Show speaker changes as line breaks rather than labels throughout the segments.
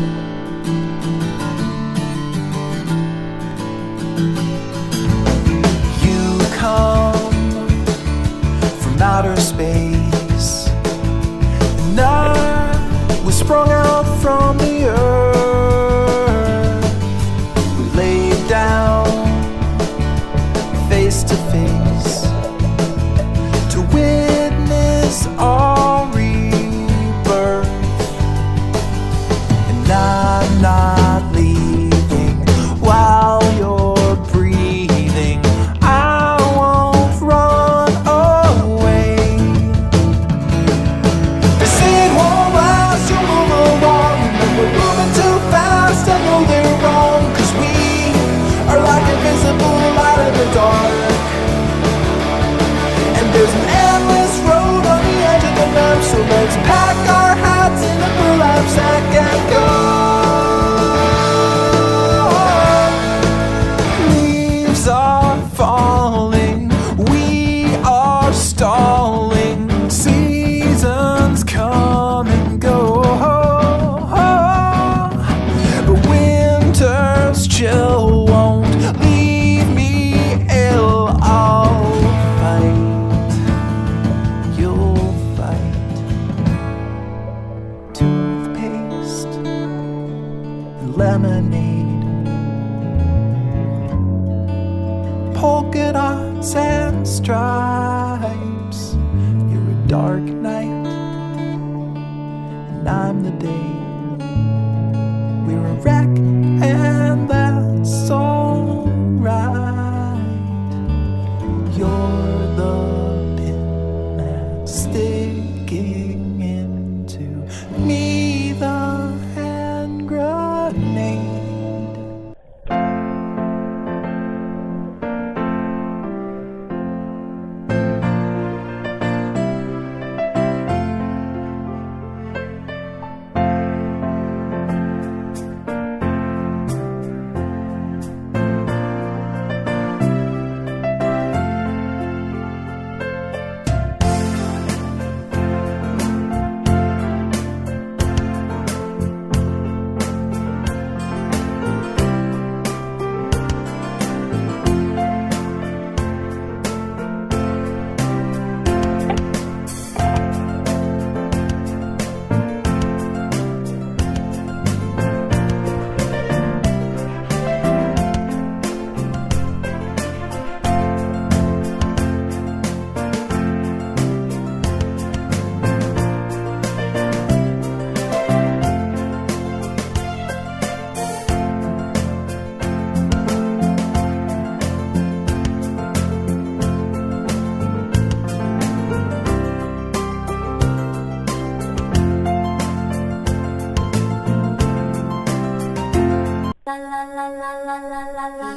you. lemonade, polka dots and stripes. You're a dark night, and I'm the day. We're a wreck.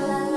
love.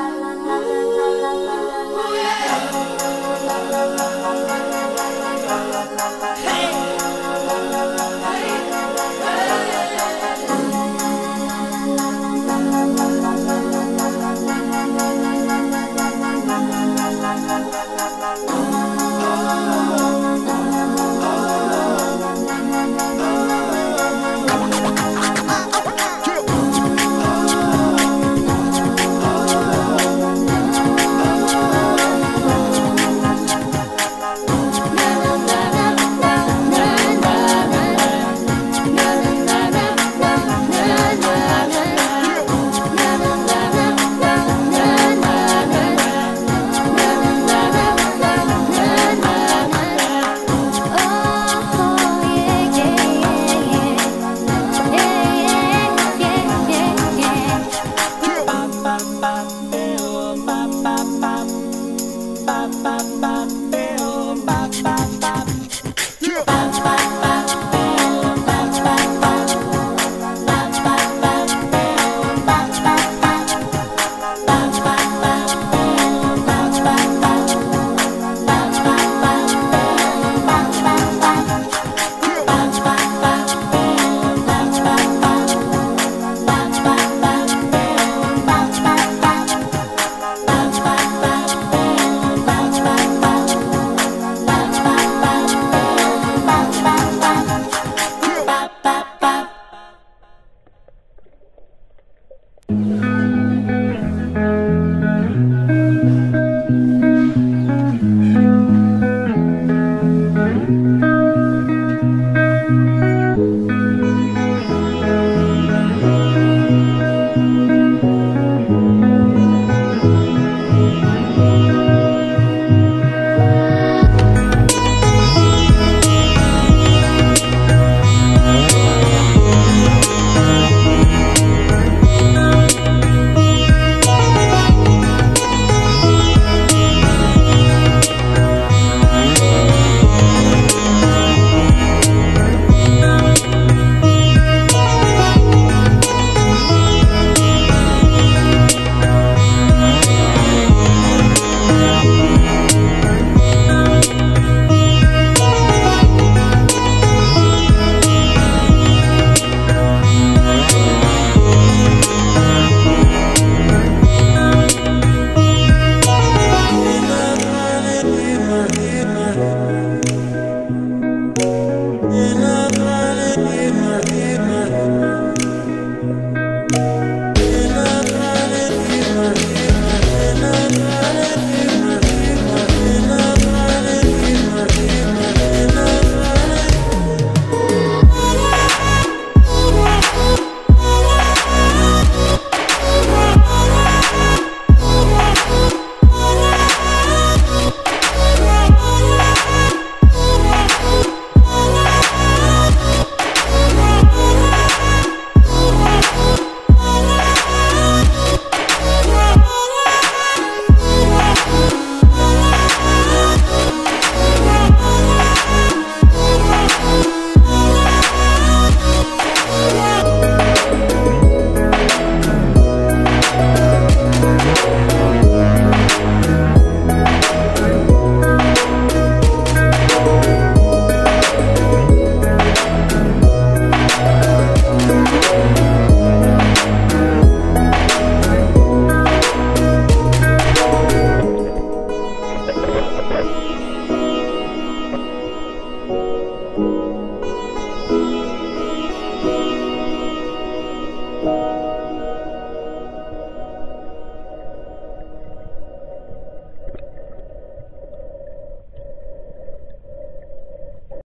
ba ba ba ba